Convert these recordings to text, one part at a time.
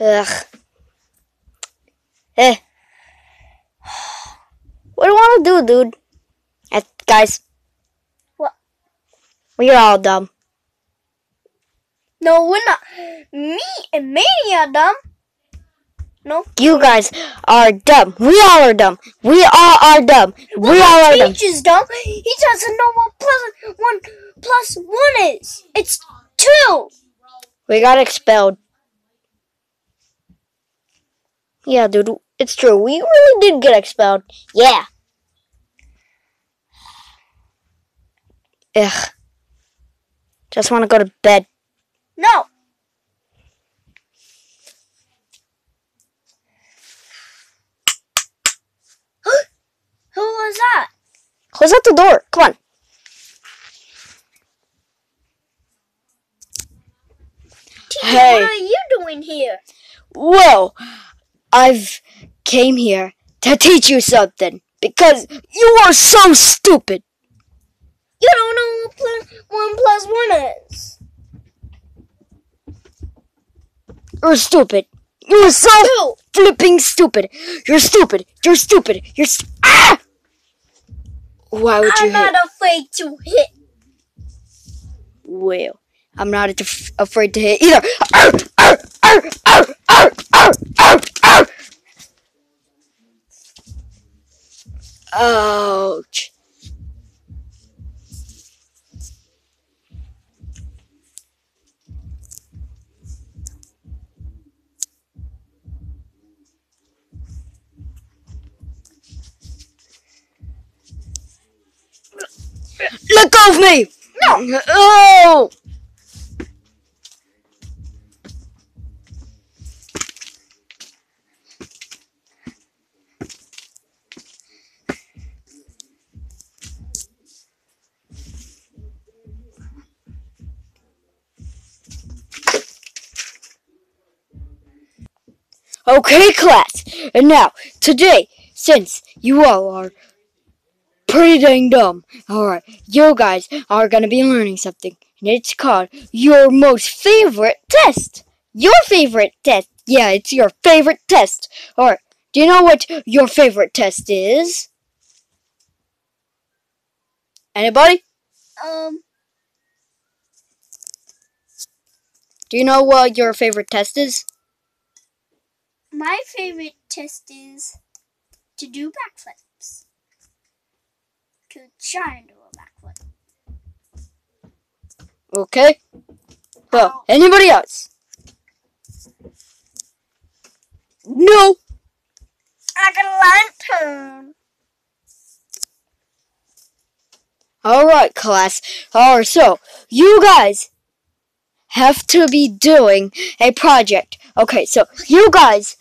Ugh. Eh. What do you want to do, dude? Eh, guys. What? We're all dumb. No, we're not. Me and Manny are dumb. No. You guys are dumb. We all are dumb. We all are dumb. We all are dumb. Teacher's dumb. He doesn't know what plus one plus one is. It's two. We got expelled. Yeah, dude, it's true. We really did get expelled. Yeah. Ugh. Just want to go to bed. No. Who was that? Close out the door. Come on. Teacher, Hey. what are you doing here? Whoa! I've came here to teach you something because you are so stupid. You don't know what plus one plus one is. You're stupid. You're so Two. flipping stupid. You're stupid. You're stupid. You're st- ah! Why would you I'm not hit? afraid to hit. Well, I'm not af- afraid to hit either. Arr, arr, arr, arr, arr, arr, arr, arr. Ouch. Let go of me! No! Oh! Okay, class. And now, today, since you all are pretty dang dumb, alright, you guys are gonna be learning something. And it's called your most favorite test. Your favorite test. Yeah, it's your favorite test. Alright, do you know what your favorite test is? Anybody? Um, Do you know what your favorite test is? My favorite test is to do backflips. To try and do a backflip. Okay. Well, oh. anybody else? No. I got a lantern. Alright, class. Alright, so you guys have to be doing a project. Okay, so you guys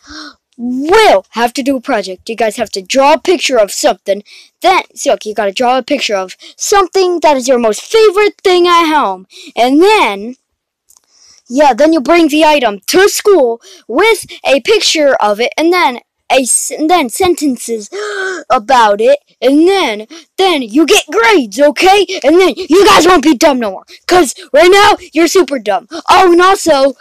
will have to do a project. You guys have to draw a picture of something. Then, so you gotta draw a picture of something that is your most favorite thing at home. And then, yeah, then you bring the item to school with a picture of it, and then a and then sentences about it, and then then you get grades, okay? And then you guys won't be dumb no more, cause right now you're super dumb. Oh, and also,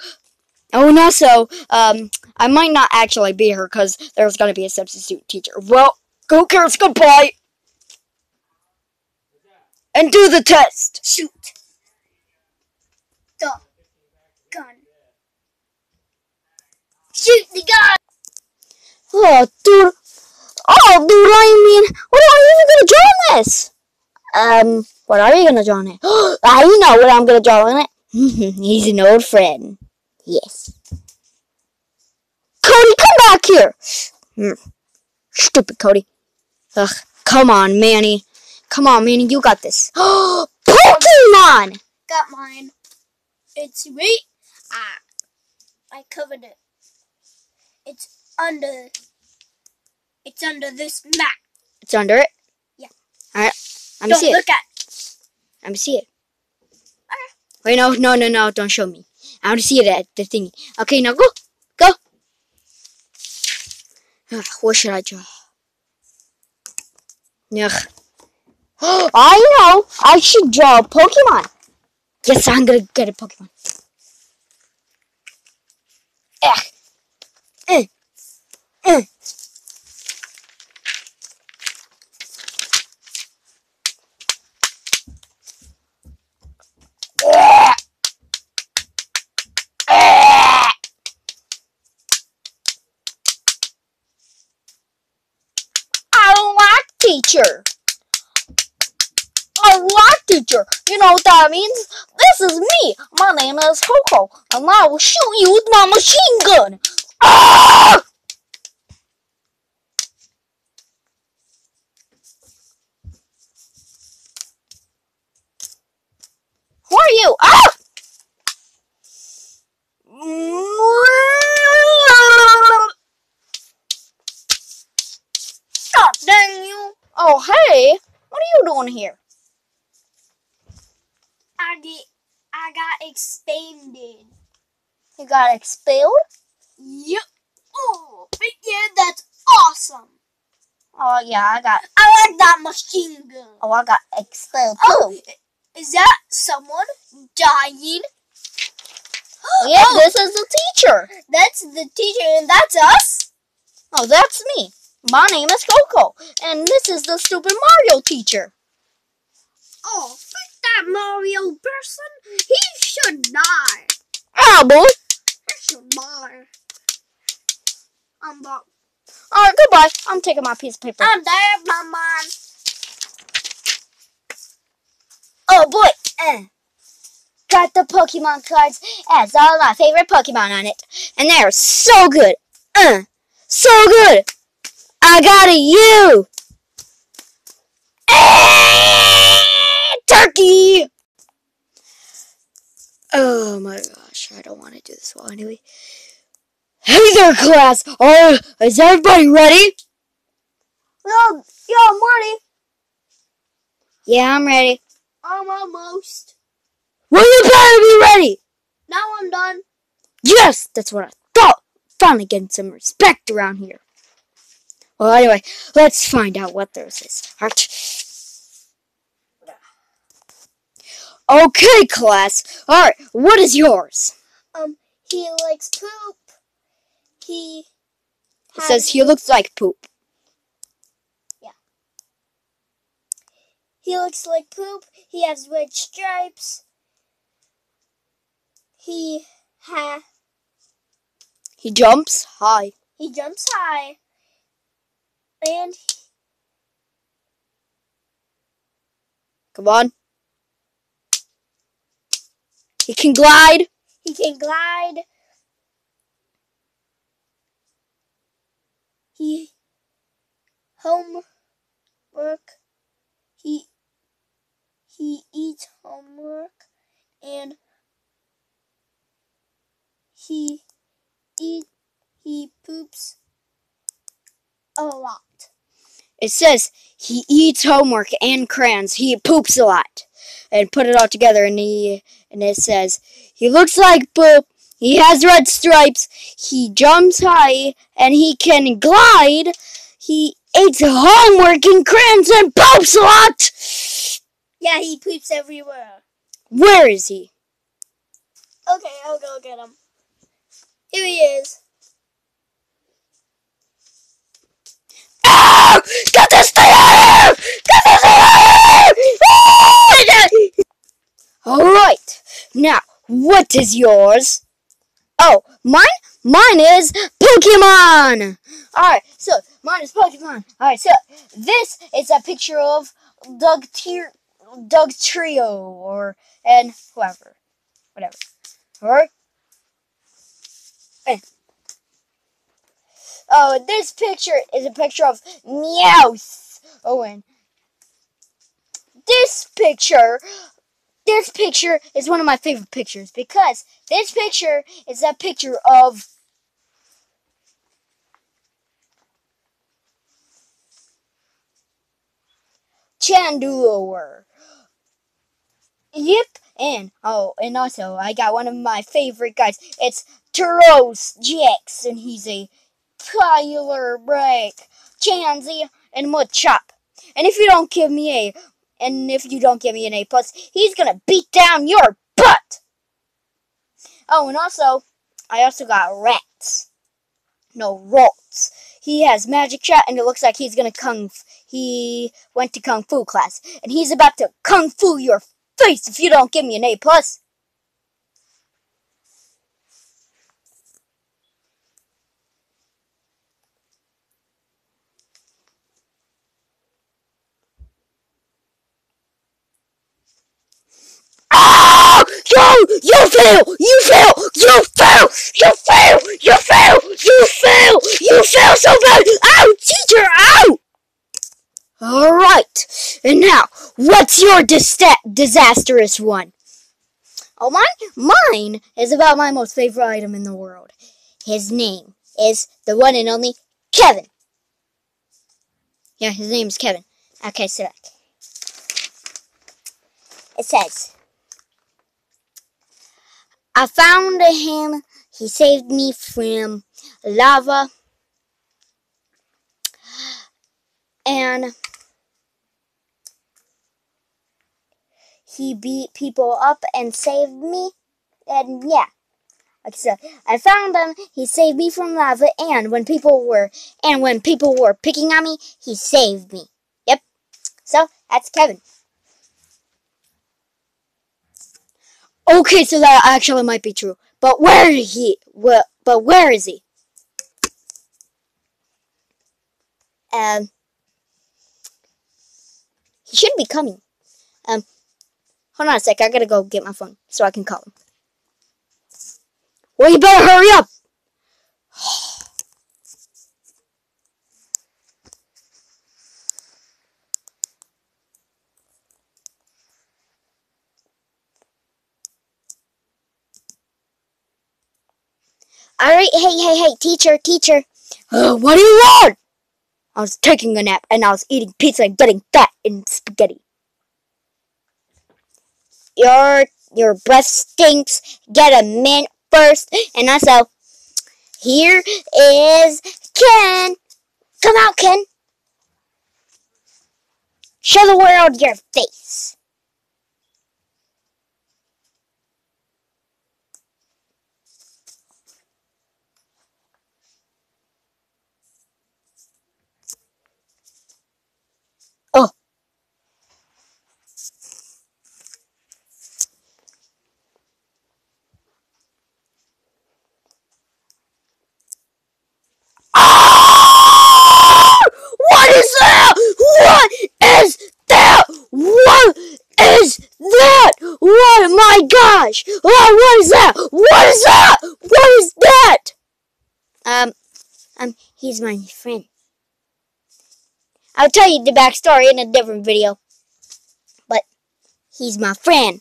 oh, and also, um, I might not actually be here, cause there's gonna be a substitute teacher. Well, who cares? Goodbye, and do the test. Shoot. The gun. Shoot the gun. Oh, dude. Oh, dude, I mean, what are you even gonna draw on this? Um, what are you gonna draw on it? I know what I'm gonna draw on it. He's an old friend. Yes. Cody, come back here. Hmm. Stupid Cody. Ugh, come on, Manny. Come on, Manny, you got this. Pokemon! Got mine. It's right. Ah, I covered it. It's under. It's under this mat. It's under it. Yeah. Alright, me Don't see it. look at. Let me see it. Wait, no, no, no, no, don't show me. I want to see it at the thingy. Okay, now go. Go. Ugh, what should I draw? Ugh. I know. I should draw a Pokemon. Yes, I'm gonna get a Pokemon. Ugh. Uh. Uh. Teacher. A rock teacher. You know what that means? This is me. My name is Coco, and I will shoot you with my machine gun. Ah! Who are you? Ah! Stop, dang you! Oh, hey. What are you doing here? I get, I got expanded. You got expelled? Yep. Oh, yeah, that's awesome. Oh, yeah, I got. I like that machine gun. Oh, I got expelled Oh, too. is that someone dying? Yeah, Oh, this is the teacher. that's the teacher, and that's us. Oh, that's me. My name is Coco, and this is the stupid Mario teacher. Oh, fuck that Mario person. He should die. Ah, boy. Should die. All right, goodbye. I'm taking my piece of paper. I'm there, my man. Oh boy. Eh. Got the Pokemon cards. Has all my favorite Pokemon on it, and they're so good. Uh, so good. I got a U. Eh, Turkey. Oh my gosh, I don't want to do this well anyway. Hey there, class. Oh, is everybody ready? Yo, yo, Marty. Yeah, I'm ready. I'm almost. Well, you better be ready. Now I'm done. Yes, that's what I thought. Finally getting some respect around here. Well, anyway, let's find out what this is. Okay, class. Alright, what is yours? Um, he likes poop. He. It says he looks like poop. Yeah. He looks like poop. He has red stripes. He ha He jumps high. he jumps high. And Come on. He can glide. He can glide. He homework. He he eats homework and he eat he poops a lot. It says he eats homework and crayons. He poops a lot. And put it all together and he and it says he looks like poop. He has red stripes. He jumps high and he can glide. He eats homework and crayons and poops a lot. Yeah, he poops everywhere. Where is he? Okay, I'll go get him. Here he is. Ah! Get this thing out of here! Get this thing out of here! Ah! Now, what is yours? Oh, mine? Mine is Pokemon. All right. So mine is Pokemon. All right. So this is a picture of Doug Tier, Dugtrio, or and whoever, whatever. All right. Eh. Oh, this picture is a picture of Meowth. Oh, and this picture, this picture is one of my favorite pictures because this picture is a picture of Chandelure. Yep, and oh, and also I got one of my favorite guys. It's Tauros GX, and he's a Tyler Break, Chansey, and Mudchop. And if you don't give me a, and if you don't give me an A plus, he's gonna beat down your butt. Oh, and also, I also got Rats. No, Rolts. He has magic shot, and it looks like he's gonna kung. F- he went to kung fu class, and he's about to kung fu your face if you don't give me an A plus. Oh, you you fail! You fail! You fail! You fail! You fail! You fail! You fail so bad! Ow! Teacher! Ow! Alright. And now, what's your dista- disastrous one? Oh, mine? Mine is about my most favorite item in the world. His name is the one and only Kevin. Yeah, his name is Kevin. Okay, so it says, I found him. He saved me from lava. And he beat people up and saved me. And yeah. Like I said, I found him, he saved me from lava, and when people were and when people were picking on me, he saved me. Yep. So that's Kevin. Okay, so that actually might be true. But where is he? Well, but where is he? Um, he should be coming. Um, hold on a sec. I gotta go get my phone so I can call him. Well, you better hurry up. All right, hey, hey, hey, teacher, teacher. Uh, what do you want? I was taking a nap and I was eating pizza and getting fat in spaghetti. Your your breath stinks. Get a mint first. And also, here is Ken. Come out, Ken. Show the world your face. Oh. Ah! What is that? What is that? What is that? What? My gosh! Oh, what is that? What is that? What is that? Um, um, he's my friend. I'll tell you the backstory in a different video. But he's my friend.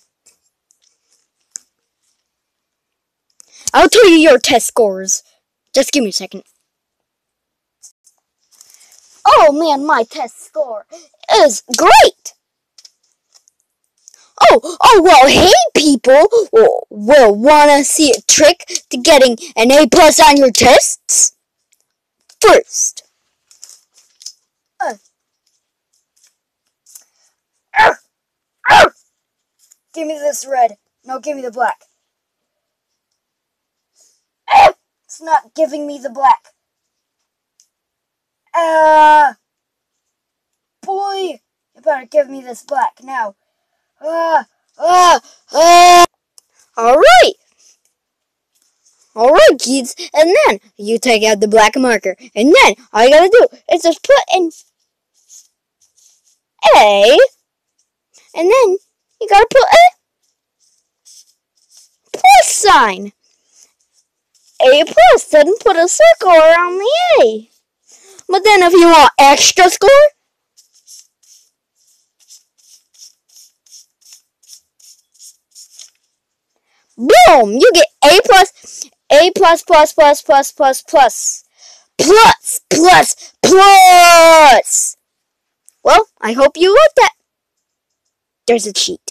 I'll tell you your test scores. Just give me a second. Oh man, my test score is great. Oh, oh well, hey people, will, wanna see a trick to getting an A plus on your tests? First, uh, Arr! Arr! Give me this red. No, give me the black. It's not giving me the black. Uh, boy! You better give me this black now. Ah! Ah! Ah! Alright! Alright, kids. And then you take out the black marker. And then all you gotta do is just put in A. And then you gotta put a plus sign. A plus, then put a circle around the A. But then if you want extra score, boom, you get A plus, A plus plus plus plus plus plus. Plus, plus, plus! Well, I hope you like that. There's a cheat.